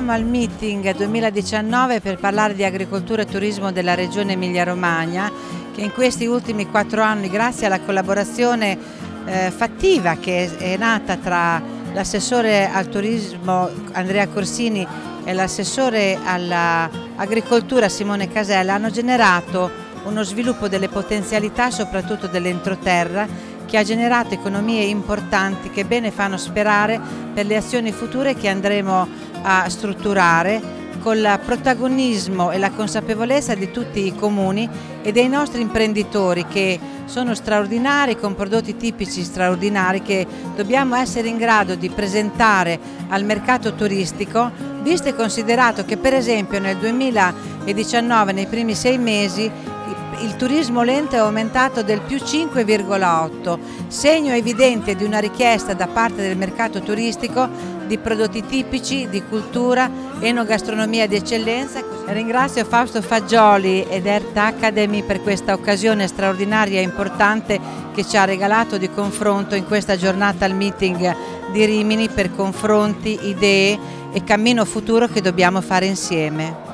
troviamo al meeting 2019 per parlare di agricoltura e turismo della regione Emilia-Romagna che in questi ultimi quattro anni grazie alla collaborazione eh, fattiva che è, è nata tra l'assessore al turismo Andrea Corsini e l'assessore all'agricoltura Simone Casella hanno generato uno sviluppo delle potenzialità soprattutto dell'entroterra che ha generato economie importanti che bene fanno sperare per le azioni future che andremo a strutturare con il protagonismo e la consapevolezza di tutti i comuni e dei nostri imprenditori che sono straordinari con prodotti tipici straordinari che dobbiamo essere in grado di presentare al mercato turistico visto e considerato che per esempio nel 2019 nei primi sei mesi il turismo lento è aumentato del più 5,8, segno evidente di una richiesta da parte del mercato turistico di prodotti tipici, di cultura, enogastronomia di eccellenza. Ringrazio Fausto Fagioli ed Earth Academy per questa occasione straordinaria e importante che ci ha regalato di confronto in questa giornata al meeting di Rimini per confronti, idee e cammino futuro che dobbiamo fare insieme.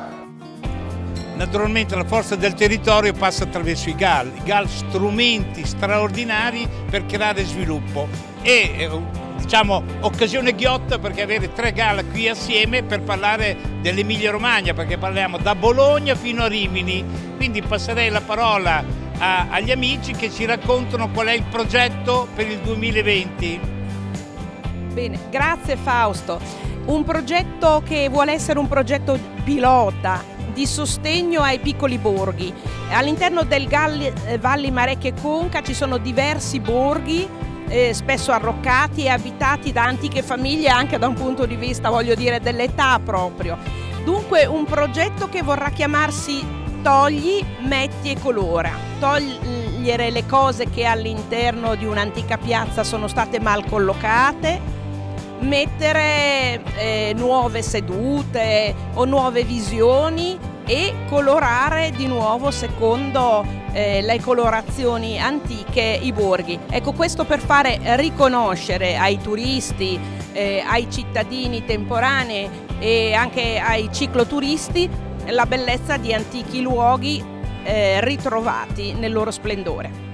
Naturalmente la forza del territorio passa attraverso i GAL, i GAL strumenti straordinari per creare sviluppo. E eh, diciamo occasione ghiotta perché avere tre GAL qui assieme per parlare dell'Emilia Romagna perché parliamo da Bologna fino a Rimini. Quindi passerei la parola a, agli amici che ci raccontano qual è il progetto per il 2020 Bene, grazie Fausto. Un progetto che vuole essere un progetto pilota di sostegno ai piccoli borghi. All'interno del Galli, eh, Valli Marecchie Conca ci sono diversi borghi eh, spesso arroccati e abitati da antiche famiglie anche da un punto di vista, voglio dire, dell'età proprio. Dunque un progetto che vorrà chiamarsi Togli, metti e colora. Togliere le cose che all'interno di un'antica piazza sono state mal collocate, mettere eh, nuove sedute o nuove visioni e colorare di nuovo secondo eh, le colorazioni antiche i borghi. Ecco questo per fare riconoscere ai turisti, eh, ai cittadini temporanei e anche ai cicloturisti la bellezza di antichi luoghi eh, ritrovati nel loro splendore.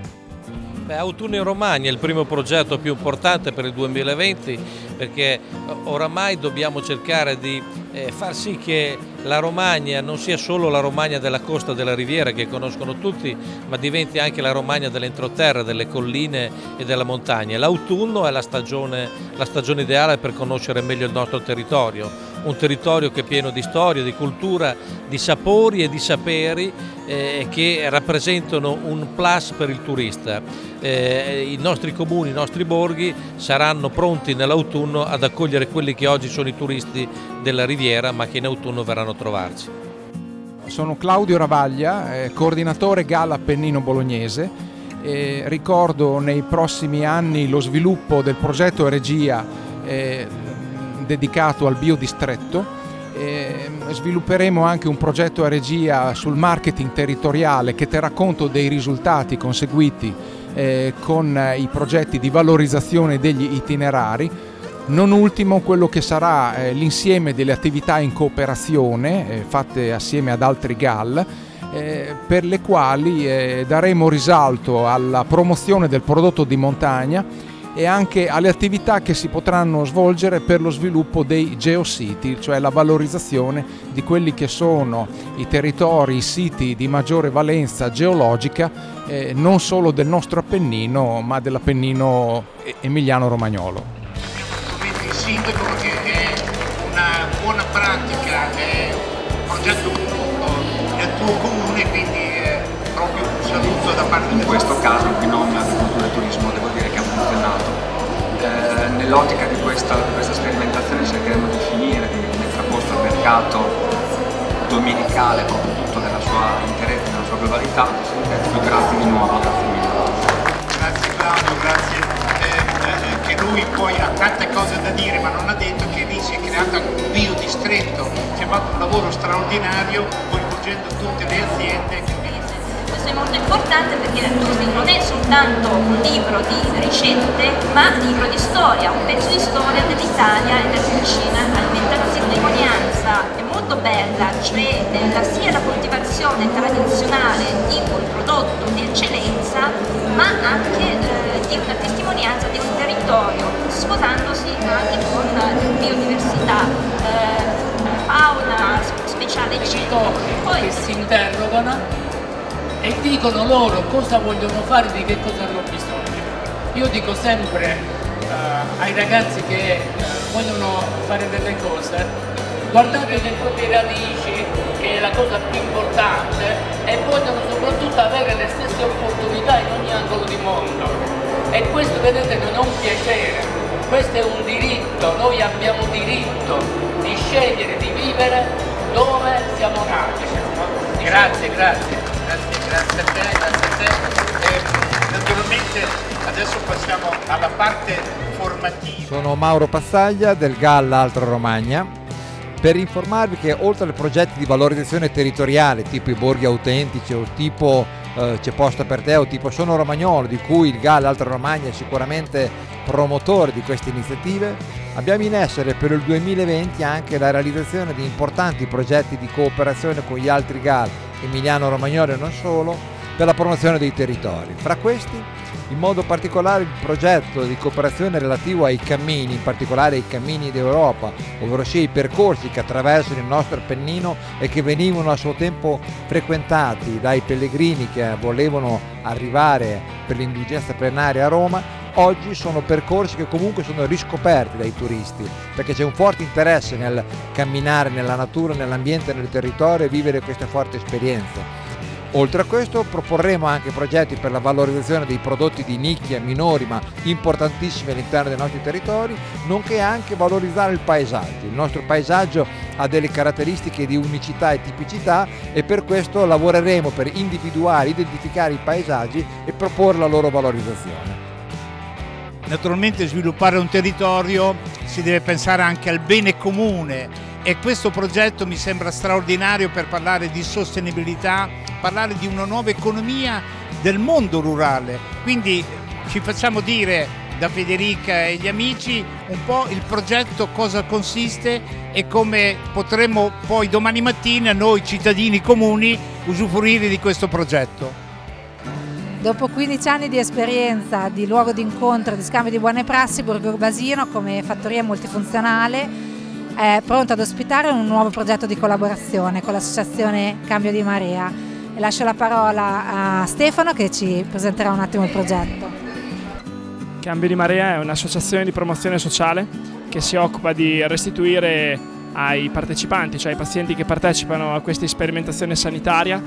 Beh, Autunno in Romagna è il primo progetto più importante per il 2020 perché oramai dobbiamo cercare di eh, far sì che la Romagna non sia solo la Romagna della costa della riviera che conoscono tutti, ma diventi anche la Romagna dell'entroterra, delle colline e della montagna. L'autunno è la stagione, la stagione ideale per conoscere meglio il nostro territorio, un territorio che è pieno di storia, di cultura, di sapori e di saperi eh, che rappresentano un plus per il turista. Eh, I nostri comuni, i nostri borghi saranno pronti nell'autunno ad accogliere quelli che oggi sono i turisti della riviera ma che in autunno verranno a trovarci. Sono Claudio Ravaglia, eh, coordinatore Gala Appennino Bolognese. Ricordo nei prossimi anni lo sviluppo del progetto Regia eh, dedicato al biodistretto. Eh, svilupperemo anche un progetto a regia sul marketing territoriale che terrà conto dei risultati conseguiti eh, con i progetti di valorizzazione degli itinerari non ultimo quello che sarà eh, l'insieme delle attività in cooperazione eh, fatte assieme ad altri GAL eh, per le quali eh, daremo risalto alla promozione del prodotto di montagna e anche alle attività che si potranno svolgere per lo sviluppo dei geositi, cioè la valorizzazione di quelli che sono i territori, i siti di maggiore valenza geologica eh, non solo del nostro Appennino ma dell'Appennino emiliano-romagnolo. Sindaco che è una buona pratica, è un progetto del tuo comune, quindi è proprio un saluto da parte di In questo caso il binomio agricoltura e turismo che ha funzionato. Eh, nell'ottica di questa, di questa sperimentazione cercheremo di finire, di mettere a posto il mercato domenicale proprio tutto nella sua interezza, nella sua globalità. Eh, grazie di nuovo, grazie mille. Grazie Claudio, grazie lui poi ha tante cose da dire ma non ha detto che lì si è creato un biodistretto, si è fatto un lavoro straordinario coinvolgendo tutte le aziende. Questo è molto importante perché non è soltanto un libro di ricette ma un libro di storia, un pezzo di storia dell'Italia e della cucina alimentazione testimonianza. Molto bella, cioè della, sia la coltivazione tradizionale di un prodotto di eccellenza, ma anche eh, di una testimonianza di un territorio, sposandosi anche con biodiversità, eh, fauna speciale, eccetera. Poi, che si interrogano e dicono loro cosa vogliono fare, di che cosa hanno bisogno. Io dico sempre uh, ai ragazzi che uh, vogliono fare delle cose, guardate le proprie radici, che è la cosa più importante, e vogliono soprattutto avere le stesse opportunità in ogni angolo di mondo. E questo vedete non è un piacere, questo è un diritto, noi abbiamo diritto di scegliere di vivere dove siamo nati. Grazie, grazie, grazie, grazie a te, grazie a te. E, naturalmente adesso passiamo alla parte formativa. Sono Mauro Passaglia del GAL Altra Romagna per informarvi che oltre ai progetti di valorizzazione territoriale tipo i borghi autentici o tipo eh, C'è posta per te o tipo Sono Romagnolo di cui il GAL Altra Romagna è sicuramente promotore di queste iniziative abbiamo in essere per il 2020 anche la realizzazione di importanti progetti di cooperazione con gli altri GAL Emiliano Romagnolo e non solo per la promozione dei territori. Fra questi in modo particolare il progetto di cooperazione relativo ai cammini, in particolare ai cammini d'Europa, ovvero sia i percorsi che attraversano il nostro Appennino e che venivano a suo tempo frequentati dai pellegrini che volevano arrivare per l'indulgenza plenaria a Roma, oggi sono percorsi che comunque sono riscoperti dai turisti, perché c'è un forte interesse nel camminare nella natura, nell'ambiente, nel territorio e vivere queste forti esperienze. Oltre a questo proporremo anche progetti per la valorizzazione dei prodotti di nicchia minori ma importantissimi all'interno dei nostri territori, nonché anche valorizzare il paesaggio. Il nostro paesaggio ha delle caratteristiche di unicità e tipicità e per questo lavoreremo per individuare, identificare i paesaggi e proporre la loro valorizzazione. Naturalmente sviluppare un territorio si deve pensare anche al bene comune e questo progetto mi sembra straordinario per parlare di sostenibilità, parlare di una nuova economia del mondo rurale. Quindi ci facciamo dire da Federica e gli amici un po' il progetto cosa consiste e come potremo poi domani mattina noi cittadini comuni usufruire di questo progetto. Dopo 15 anni di esperienza di luogo di incontro e di scambio di buone prassi, Borgo Urbasino come fattoria multifunzionale è pronto ad ospitare un nuovo progetto di collaborazione con l'associazione Cambio di Marea. E lascio la parola a Stefano che ci presenterà un attimo il progetto. Cambio di Marea è un'associazione di promozione sociale che si occupa di restituire ai partecipanti, cioè ai pazienti che partecipano a questa sperimentazione sanitaria,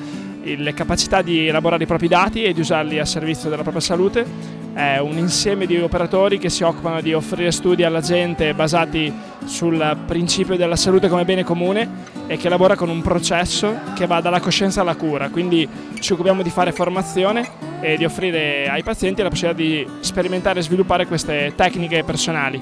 le capacità di elaborare i propri dati e di usarli a servizio della propria salute. È un insieme di operatori che si occupano di offrire studi alla gente basati sul principio della salute come bene comune e che lavora con un processo che va dalla coscienza alla cura. Quindi ci occupiamo di fare formazione e di offrire ai pazienti la possibilità di sperimentare e sviluppare queste tecniche personali.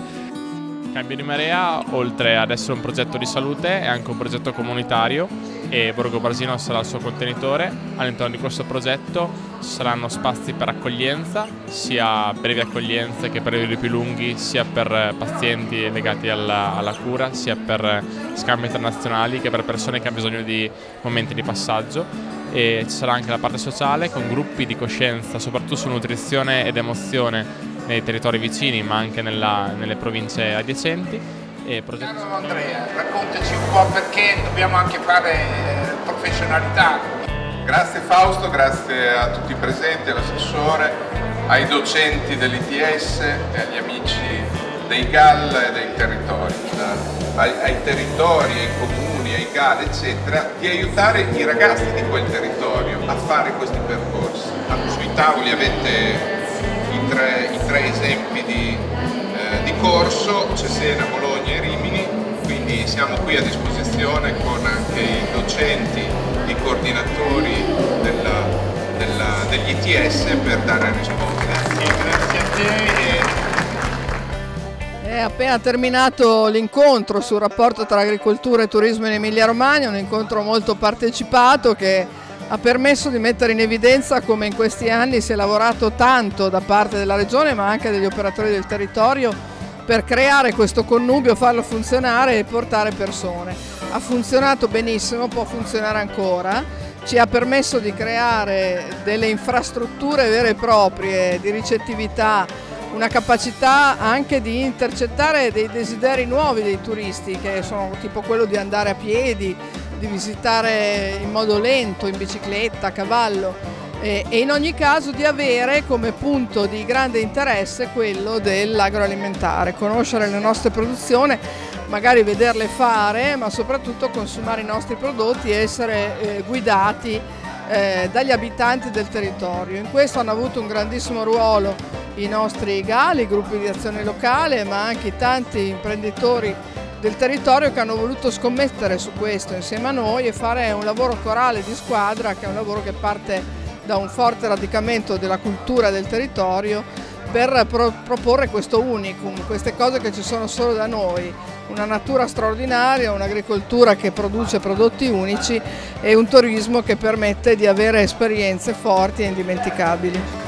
Cambio di Marea, oltre ad essere un progetto di salute, è anche un progetto comunitario e Borgo Brasino sarà il suo contenitore. All'interno di questo progetto ci saranno spazi per accoglienza, sia brevi accoglienze che periodi più lunghi, sia per pazienti legati alla, alla cura, sia per scambi internazionali che per persone che hanno bisogno di momenti di passaggio e ci sarà anche la parte sociale con gruppi di coscienza, soprattutto su nutrizione ed emozione nei territori vicini ma anche nella, nelle province adiacenti. E progetto... Caro Andrea, raccontaci un po' perché dobbiamo anche fare eh, professionalità. Grazie Fausto, grazie a tutti i presenti, all'assessore, ai docenti dell'ITS e agli amici dei GAL e dei territori, ai, ai territori, ai comuni, ai GAL eccetera, di aiutare i ragazzi di quel territorio a fare questi percorsi. Sui tavoli avete i tre, i tre esempi di, eh, di corso, Cesena, Bologna e Rimini, quindi siamo qui a disposizione con anche i docenti, i coordinatori della, della, degli ITS per dare risposte. Grazie, grazie a te. È appena terminato l'incontro sul rapporto tra agricoltura e turismo in Emilia Romagna, un incontro molto partecipato che ha permesso di mettere in evidenza come in questi anni si è lavorato tanto da parte della Regione ma anche degli operatori del territorio per creare questo connubio, farlo funzionare e portare persone. ha funzionato benissimo, può funzionare ancora, ci ha permesso di creare delle infrastrutture vere e proprie di ricettività, una capacità anche di intercettare dei desideri nuovi dei turisti che sono tipo quello di andare a piedi, di visitare in modo lento, in bicicletta, a cavallo e in ogni caso di avere come punto di grande interesse quello dell'agroalimentare, conoscere le nostre produzioni, magari vederle fare, ma soprattutto consumare i nostri prodotti e essere eh, guidati eh, dagli abitanti del territorio. In questo hanno avuto un grandissimo ruolo i nostri GALI, i gruppi di azione locale, ma anche i tanti imprenditori del territorio che hanno voluto scommettere su questo insieme a noi e fare un lavoro corale di squadra che è un lavoro che parte da un forte radicamento della cultura del territorio per pro proporre questo unicum, queste cose che ci sono solo da noi, una natura straordinaria, un'agricoltura che produce prodotti unici e un turismo che permette di avere esperienze forti e indimenticabili.